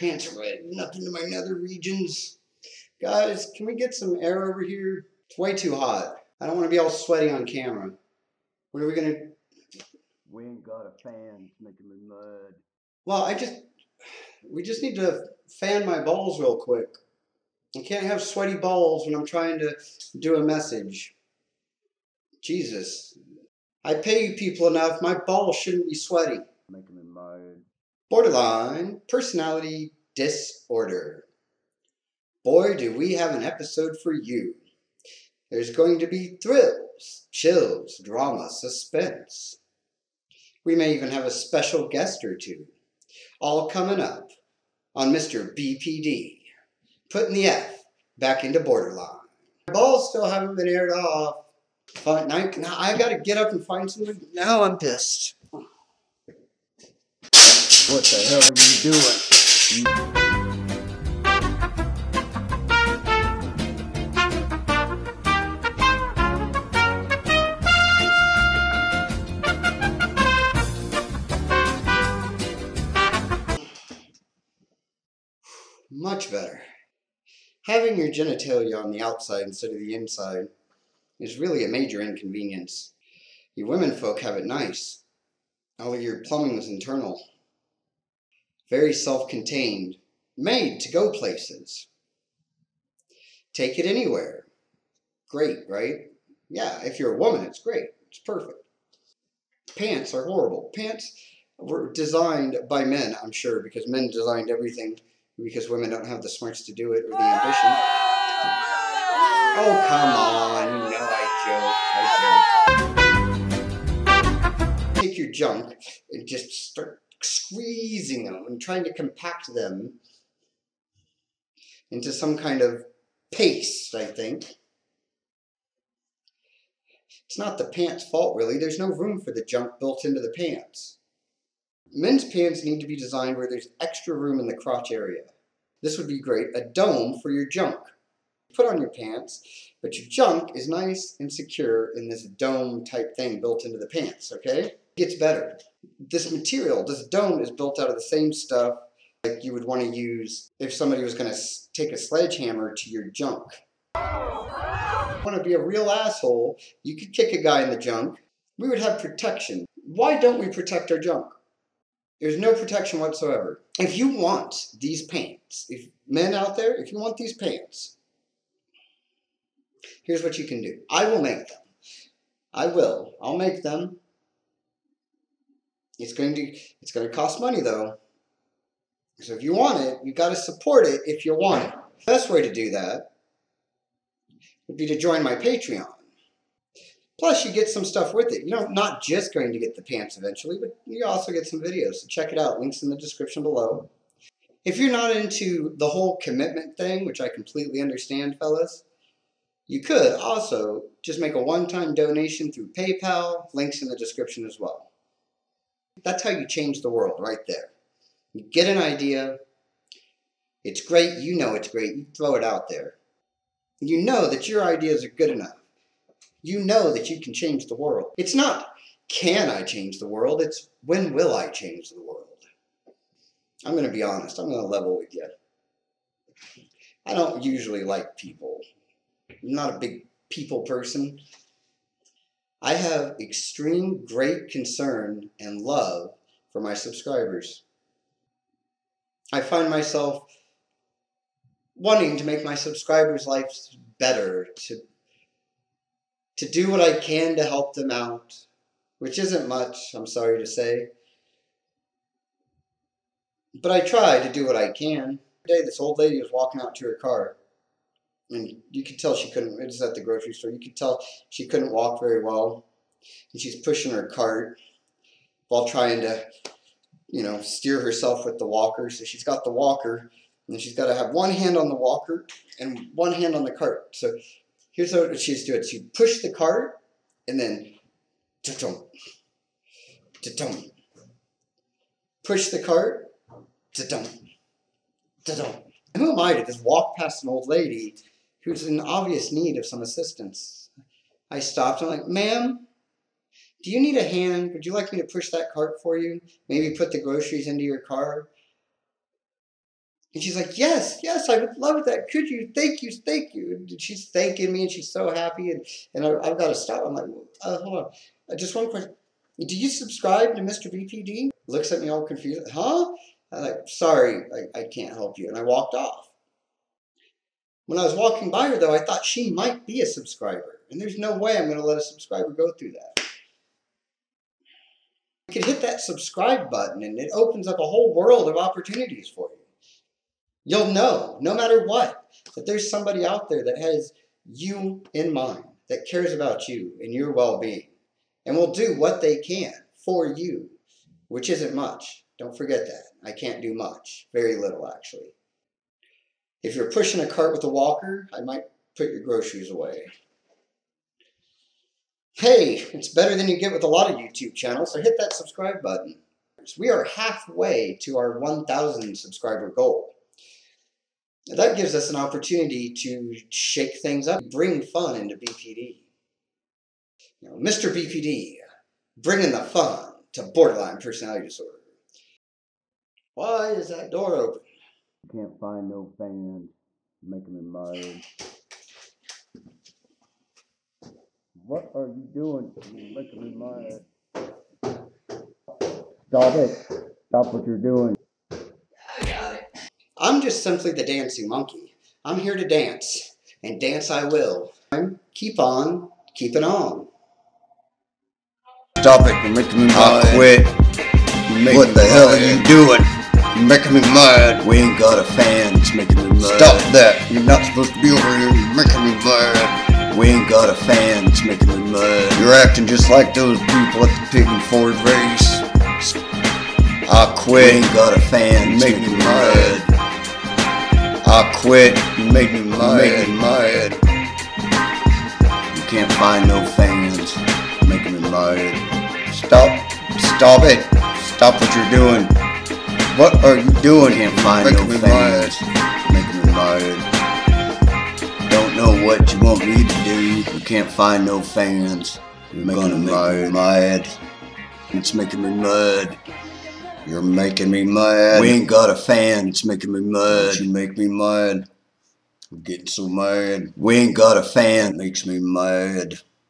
Pants are red, up into my nether regions. Guys, can we get some air over here? It's way too hot. I don't want to be all sweaty on camera. What are we gonna? We ain't got a fan. It's making me mud. Well, I just we just need to fan my balls real quick. I can't have sweaty balls when I'm trying to do a message. Jesus. I pay you people enough. My balls shouldn't be sweaty. Making me. Borderline personality disorder. Boy, do we have an episode for you. There's going to be thrills, chills, drama, suspense. We may even have a special guest or two. All coming up on Mr. BPD. Putting the F back into borderline. My balls still haven't been aired off. Now, now I gotta get up and find something. Now I'm pissed. What the hell are you doing? Much better. Having your genitalia on the outside instead of the inside is really a major inconvenience. You women folk have it nice. All of your plumbing is internal. Very self contained, made to go places. Take it anywhere. Great, right? Yeah, if you're a woman, it's great. It's perfect. Pants are horrible. Pants were designed by men, I'm sure, because men designed everything because women don't have the smarts to do it or the ambition. Oh, come on. You know I joke. I joke. Take your junk and just start squeezing them and trying to compact them into some kind of paste, I think. It's not the pants' fault, really. There's no room for the junk built into the pants. Men's pants need to be designed where there's extra room in the crotch area. This would be great. A dome for your junk. Put on your pants, but your junk is nice and secure in this dome type thing built into the pants, okay? Gets better. This material, this dome is built out of the same stuff like you would want to use if somebody was going to take a sledgehammer to your junk. Want to be a real asshole, you could kick a guy in the junk. We would have protection. Why don't we protect our junk? There's no protection whatsoever. If you want these pants, if men out there, if you want these pants, here's what you can do. I will make them. I will. I'll make them. It's going to it's going to cost money though. So if you want it, you got to support it if you want it. The best way to do that would be to join my Patreon. Plus, you get some stuff with it. You know, not just going to get the pants eventually, but you also get some videos. So check it out. Links in the description below. If you're not into the whole commitment thing, which I completely understand, fellas, you could also just make a one-time donation through PayPal. Links in the description as well. That's how you change the world right there. You get an idea. It's great. You know it's great. You throw it out there. You know that your ideas are good enough you know that you can change the world. It's not, can I change the world? It's, when will I change the world? I'm going to be honest. I'm going to level with you. I don't usually like people. I'm not a big people person. I have extreme great concern and love for my subscribers. I find myself wanting to make my subscribers' lives better, to to do what I can to help them out, which isn't much, I'm sorry to say. But I try to do what I can. Today, this old lady was walking out to her car, and you could tell she couldn't, it was at the grocery store, you could tell she couldn't walk very well, and she's pushing her cart while trying to, you know, steer herself with the walker. So she's got the walker, and she's got to have one hand on the walker and one hand on the cart. So Here's what she's doing. She push the cart and then ta-tum, ta-tum. Push the cart, ta-tum, ta-tum. Who am I to just walk past an old lady who's in obvious need of some assistance? I stopped. I'm like, ma'am, do you need a hand? Would you like me to push that cart for you? Maybe put the groceries into your car? And she's like, yes, yes, I would love that. Could you? Thank you, thank you. And she's thanking me and she's so happy. And, and I, have got to stop. I'm like, uh, hold on. Uh, just one question. Do you subscribe to Mr. BPD? Looks at me all confused. Huh? I'm like, sorry, I, I can't help you. And I walked off. When I was walking by her, though, I thought she might be a subscriber. And there's no way I'm going to let a subscriber go through that. You can hit that subscribe button and it opens up a whole world of opportunities for you. You'll know, no matter what, that there's somebody out there that has you in mind, that cares about you and your well being, and will do what they can for you, which isn't much. Don't forget that. I can't do much, very little actually. If you're pushing a cart with a walker, I might put your groceries away. Hey, it's better than you get with a lot of YouTube channels, so hit that subscribe button. We are halfway to our 1,000 subscriber goal. That gives us an opportunity to shake things up, bring fun into BPD. Know, Mr. BPD, bringing the fun to borderline personality disorder. Why is that door open? Can't find no fans. Making me mad. What are you doing? You're making me mad. Stop it. Stop what you're doing. I'm just simply the dancing monkey. I'm here to dance, and dance I will. Keep on, keeping on. Stop it, you're making me mad. I quit. What the hell are you doing? You're making me mad. We ain't got a fan, it's making me mad. Stop that. You're not supposed to be over here. You're making me mad. We ain't got a fan, it's making me mad. You're acting just like those people at the Pig and Ford race. I quit. We ain't got a fan, it's making me mad. I quit. You make me mad. Make me mad. You can't find no fans. Making me mad. Stop. Stop it. Stop what you're doing. What are you doing? Can't find Making no me fans. mad. Making me mad. Don't know what you want me to do. You can't find no fans. You're Making gonna me make me mad. It's making me mad. You're making me mad. We ain't got a fan. It's making me mad. You make me mad. I'm getting so mad. We ain't got a fan. It Makes me mad.